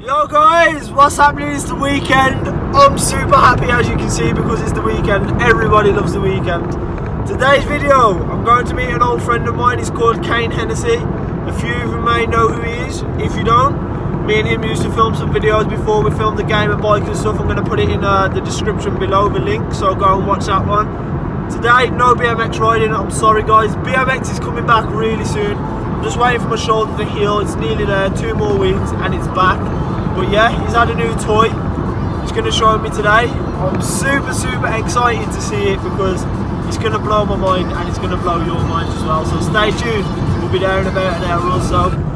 Yo guys, what's happening? It's the weekend. I'm super happy as you can see because it's the weekend. Everybody loves the weekend. Today's video, I'm going to meet an old friend of mine. He's called Kane Hennessy. A few of you may know who he is. If you don't, me and him used to film some videos before we filmed the game of bike and stuff. I'm going to put it in uh, the description below, the link, so go and watch that one. Today, no BMX riding. I'm sorry guys. BMX is coming back really soon. I'm just waiting for my shoulder to heal. It's nearly there. Two more weeks and it's back. But yeah, he's had a new toy. He's going to show me today. I'm super, super excited to see it because it's going to blow my mind and it's going to blow your mind as well. So stay tuned. We'll be there in about an hour or so.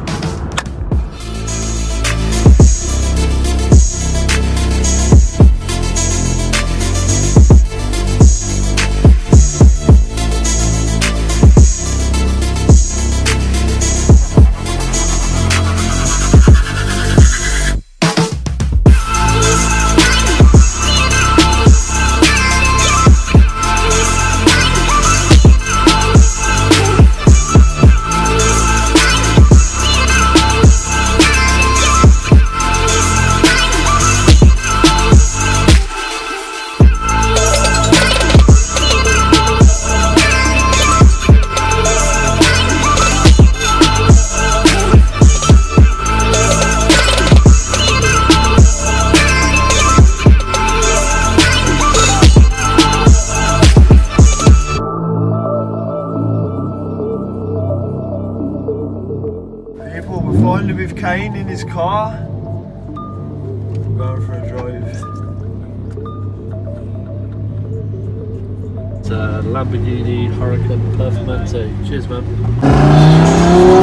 We're finally with Kane in his car. We're going for a drive. It's a Lamborghini Huracan Performante. Cheers, man.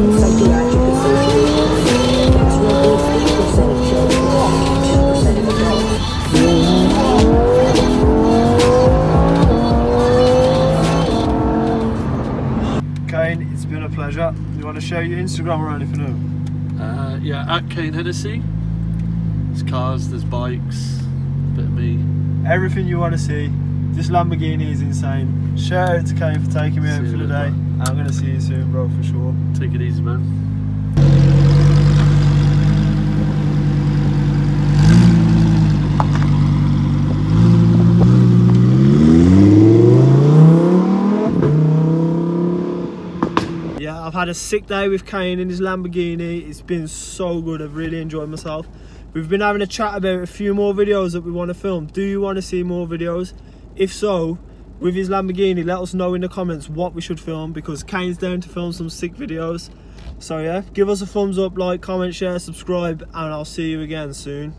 a pleasure. You want to share your Instagram or anything? Uh, yeah, at Kane Hennessy. There's cars, there's bikes, bit of me. Everything you want to see. This Lamborghini is insane. Shout out to Kane for taking me out for the day. later. I'm going to see you soon, bro, for sure. Take it easy, man. Yeah, I've had a sick day with Kane in his Lamborghini. It's been so good. I've really enjoyed myself. We've been having a chat about a few more videos that we want to film. Do you want to see more videos? If so, with his Lamborghini, let us know in the comments what we should film because Kane's down to film some sick videos. So yeah, give us a thumbs up, like, comment, share, subscribe, and I'll see you again soon.